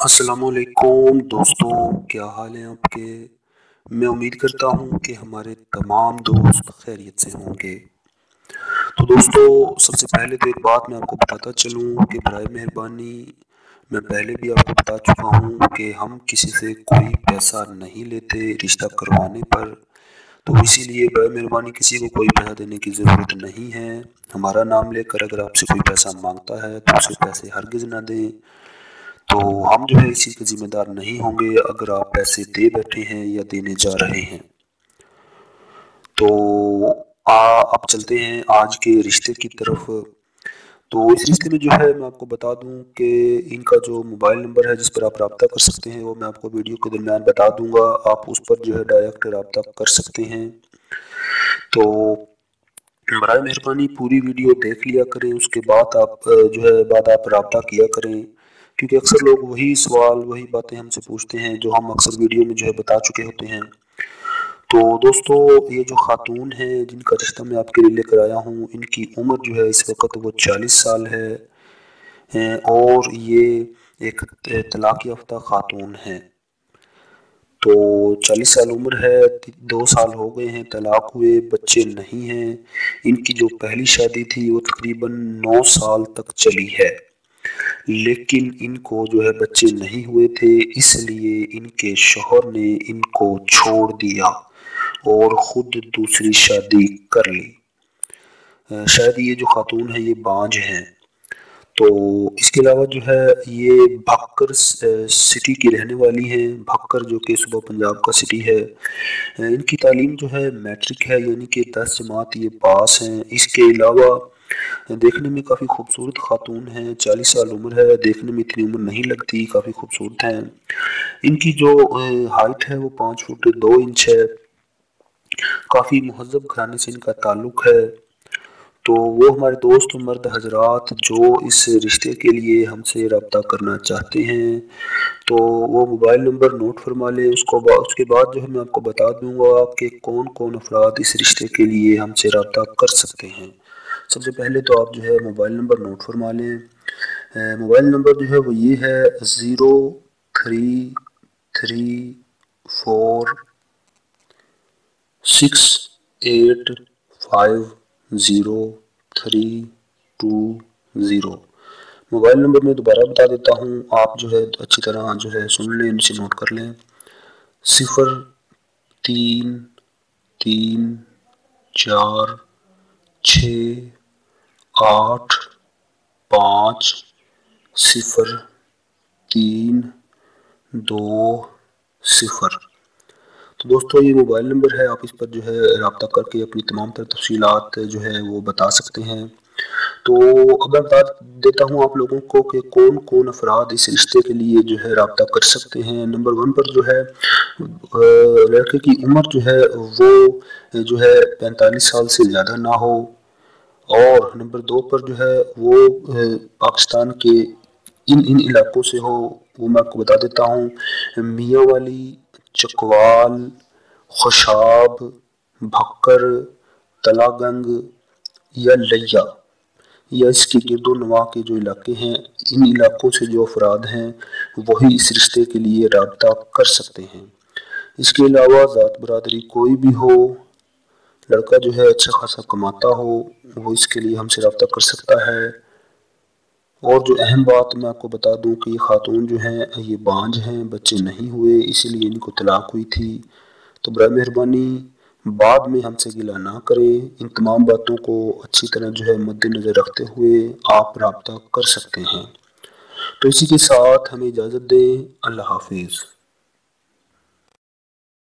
السلام علیکم دوستوں کیا حال ہیں آپ کے؟ میں امید کرتا ہوں کہ ہمارے تمام دوست خیریت سے ہوں گے۔ تو دوستو، سب سے پہلے تو ایک بات میں آپ کو بتاتا چلوں کہ برائے مہربانی، میں پہلے بھی آپ کو بتا چکا ہوں کہ ہم کسی سے کوئی پیسہ نہیں لیتے رشتہ کروانے پر۔ تو اسی لیے برائے مہربانی کسی کو کوئی پیسہ دینے کی ضرورت نہیں ہے۔ ہمارا نام لے کر اگر آپ سے کوئی پیسہ مانگتا ہے تو اسے پیسے ہرگز نہ دیں۔ تو ہم جو ہے اس چیز کے ذمہ دار نہیں ہوں گے اگر آپ پیسے دے بیٹھے ہیں یا دینے جا رہے ہیں۔ تو اب چلتے ہیں آج کے رشتے کی طرف۔ تو اس رشتے میں جو ہے میں آپ کو بتا دوں کہ ان کا جو موبائل نمبر ہے جس پر آپ رابطہ کر سکتے ہیں، وہ میں آپ کو ویڈیو کے درمیان بتا دوں گا۔ آپ اس پر جو ہے ڈائریکٹ رابطہ کر سکتے ہیں۔ تو برائے مہربانی پوری ویڈیو دیکھ لیا کریں، اس کے بعد آپ، جو ہے بعد آپ رابطہ کیا کریں۔ کیونکہ اکثر لوگ وہی سوال، وہی باتیں ہم سے پوچھتے ہیں جو ہم اکثر ویڈیو میں جو ہے بتا چکے ہوتے ہیں۔ تو دوستو، یہ جو خاتون ہیں، جن کا رشتہ میں آپ کے لیے لے کر آیا ہوں، ان کی عمر جو ہے اس وقت وہ چالیس سال ہے۔ اور یہ ایک طلاق یافتہ خاتون ہیں۔ تو چالیس سال عمر ہے، دو سال ہو گئے ہیں طلاق ہوئے، بچے نہیں ہیں۔ ان کی جو پہلی شادی تھی وہ تقریباً نو سال تک چلی ہے۔ لیکن ان کو جو ہے بچے نہیں ہوئے تھے، اس لیے ان کے شوہر نے ان کو چھوڑ دیا اور خود دوسری شادی کر لی۔ شاید یہ جو خاتون ہے یہ بانج ہیں۔ تو اس کے علاوہ جو ہے، یہ بھکر سٹی کی رہنے والی ہیں۔ بھکر جو کہ صبح پنجاب کا سٹی ہے۔ ان کی تعلیم جو ہے میٹرک ہے یعنی کہ دس جماعت یہ پاس ہیں۔ اس کے علاوہ دیکھنے میں کافی خوبصورت خاتون ہیں، چالیس سال عمر ہے، دیکھنے میں اتنی عمر نہیں لگتی، کافی خوبصورت ہیں۔ ان کی جو ہائٹ ہے، وہ پانچ فٹ دو انچ ہے۔ کافی مہذب گھرانے سے ان کا تعلق ہے۔ تو وہ ہمارے دوست مرد حضرات جو اس رشتے کے لیے ہم سے رابطہ کرنا چاہتے ہیں۔ تو وہ موبائل نمبر نوٹ فرما لیں اس کو اس کے بعد جو ہے میں آپ کو بتا دوں گا کہ کون کون افراد اس رشتے کے لیے ہم سے رابطہ کر سکتے ہیں۔ سب سے پہلے تو آپ جو ہے موبائل نمبر نوٹ فرما لیں۔ موبائل نمبر جو ہے وہ یہ ہے، zero three three four six eight five zero three two zero. Mobile number میں دوبارہ بتا دیتا ہوں، آپ جو ہے اچھی طرح جو ہے سن لیں، ان سے نوٹ کر لیں۔ صفر، تین تین، چار چھ، آٹھ، پانچ، صفر، تین، دو، صفر۔ تو دوستو، یہ موبائل نمبر ہے، آپ اس پر جو ہے رابطہ کر کے اپنی تمام تر تفصیلات جو ہے وہ بتا سکتے ہیں۔ تو اب میں بتا دیتا ہوں آپ لوگوں کو کہ کون کون افراد اس رشتے کے لیے جو ہے رابطہ کر سکتے ہیں، نمبر ون پر جو ہے لڑکے کی عمر جو ہے وہ جو ہے پینتالیس سال سے زیادہ نہ ہو۔ اور نمبر دو پر جو ہے وہ پاکستان کے ان ان علاقوں سے ہو، وہ میں آپ کو بتا دیتا ہوں۔ میاں والی، چکوال، خوشاب، بھکر تلا گنگ یا لیا۔ یا اس کے گرد و نواح کے جو علاقے ہیں، ان علاقوں سے جو افراد ہیں، وہی اس رشتے کے لیے رابطہ کر سکتے ہیں۔ اس کے علاوہ ذات برادری کوئی بھی ہو لڑکا جو ہے اچھا خاصا کماتا ہو، وہ اس کے لیے ہم سے رابطہ کر سکتا ہے۔ اور جو اہم بات میں آپ کو بتا دوں کہ یہ خاتون جو ہیں، یہ بانج ہیں، بچے نہیں ہوئے، اسی لیے ان کو طلاق ہوئی تھی۔ تو برائے مہربانی بعد میں ہم سے گلا نہ کریں۔ ان تمام باتوں کو اچھی طرح جو ہے مد نظر رکھتے ہوئے آپ رابطہ کر سکتے ہیں۔ تو اسی کے ساتھ ہمیں اجازت دیں۔ اللہ حافظ۔